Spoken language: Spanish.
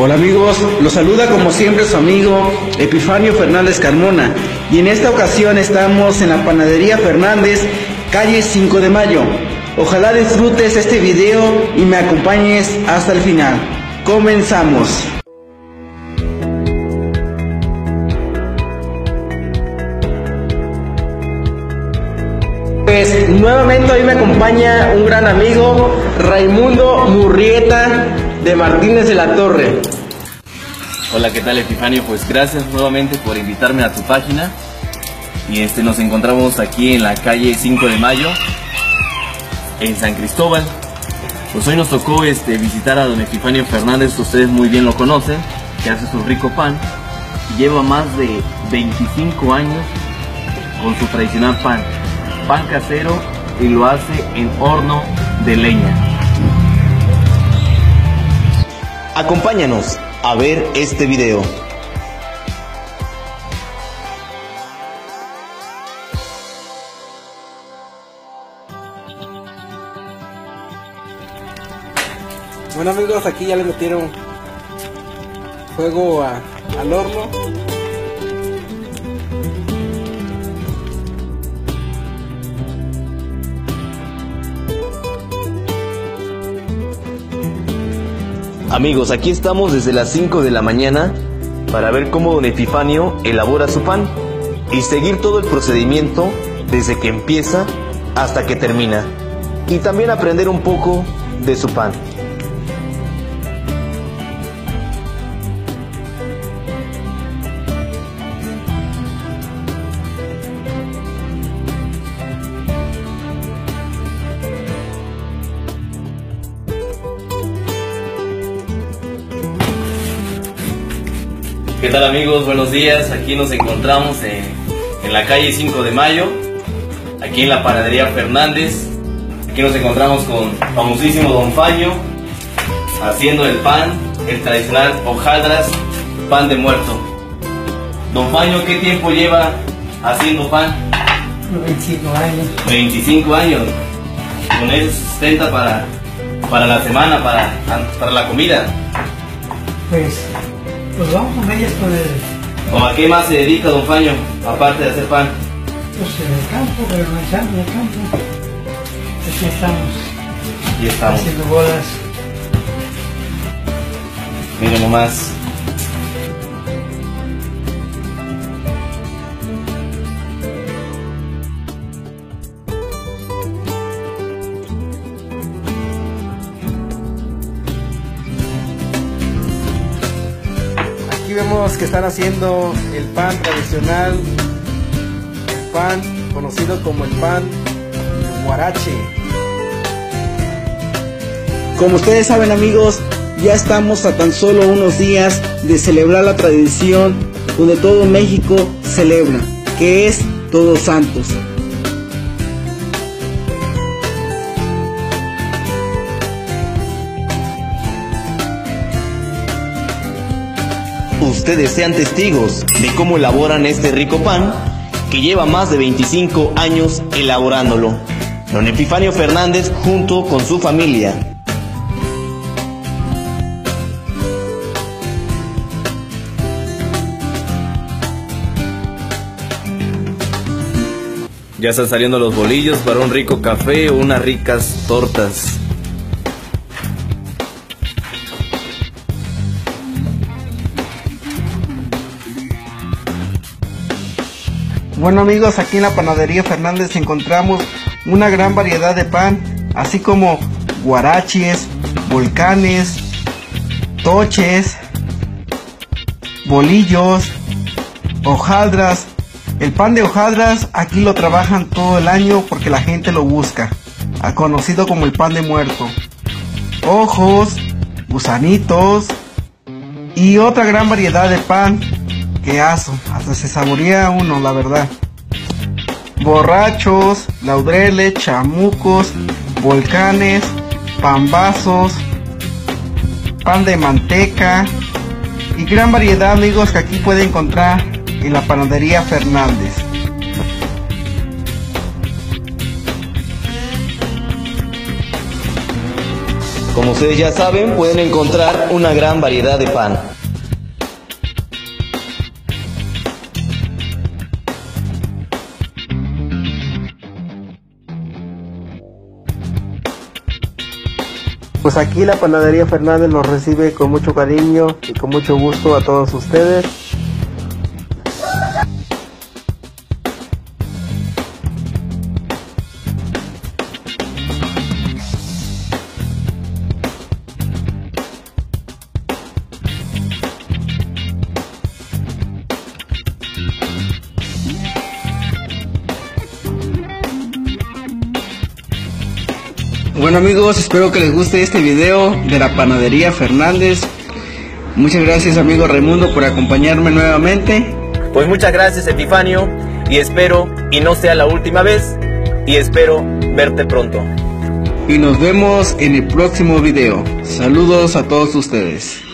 Hola amigos, los saluda como siempre su amigo Epifanio Fernández Carmona y en esta ocasión estamos en la panadería Fernández, calle 5 de Mayo. Ojalá disfrutes este video y me acompañes hasta el final. Comenzamos. Pues nuevamente hoy me acompaña un gran amigo, Raimundo Murrieta de Martínez de la Torre. Hola, ¿qué tal Epifanio? Pues gracias nuevamente por invitarme a tu página. Y este nos encontramos aquí en la calle 5 de Mayo, en San Cristóbal. Pues hoy nos tocó este, visitar a don Epifanio Fernández, ustedes muy bien lo conocen, que hace su rico pan. Lleva más de 25 años con su tradicional pan pan casero y lo hace en horno de leña. Acompáñanos a ver este video. Bueno amigos, aquí ya le metieron fuego al horno. Amigos, aquí estamos desde las 5 de la mañana para ver cómo don Epifanio elabora su pan y seguir todo el procedimiento desde que empieza hasta que termina y también aprender un poco de su pan. ¿Qué tal amigos? Buenos días. Aquí nos encontramos en, en, la calle 5 de Mayo, aquí en la panadería Fernández. Aquí nos encontramos con famosísimo Don Faño haciendo el pan, el tradicional hojaldras, pan de muerto. Don Faño, ¿qué tiempo lleva haciendo pan? 25 años. 25 años. Con eso sustenta para, para la semana, para, para la comida. Pues pues vamos con ellas con el... ¿O a qué más se dedica don Faño, aparte de hacer pan? Pues en el campo, reorganizando el campo. Aquí estamos. Aquí estamos. Haciendo bolas. Miren nomás. Aquí vemos que están haciendo el pan tradicional, el pan conocido como el pan guarache. Como ustedes saben amigos, ya estamos a tan solo unos días de celebrar la tradición donde todo México celebra, que es Todos Santos. Ustedes sean testigos de cómo elaboran este rico pan que lleva más de 25 años elaborándolo. Don Epifanio Fernández junto con su familia. Ya están saliendo los bolillos para un rico café o unas ricas tortas. Bueno amigos, aquí en la panadería Fernández encontramos una gran variedad de pan, así como guaraches, volcanes, toches, bolillos, hojaldras. El pan de hojaldras aquí lo trabajan todo el año porque la gente lo busca, conocido como el pan de muerto. Ojos, gusanitos y otra gran variedad de pan hasta se saborea uno, la verdad. Borrachos, laureles, chamucos, volcanes, pambazos, pan de manteca y gran variedad amigos que aquí puede encontrar en la panadería Fernández. Como ustedes ya saben, pueden encontrar una gran variedad de pan. Pues aquí la panadería Fernández los recibe con mucho cariño y con mucho gusto a todos ustedes. Bueno amigos, espero que les guste este video de la panadería Fernández. Muchas gracias amigo Raimundo por acompañarme nuevamente. Pues muchas gracias Epifanio y espero, y no sea la última vez, y espero verte pronto. Y nos vemos en el próximo video. Saludos a todos ustedes.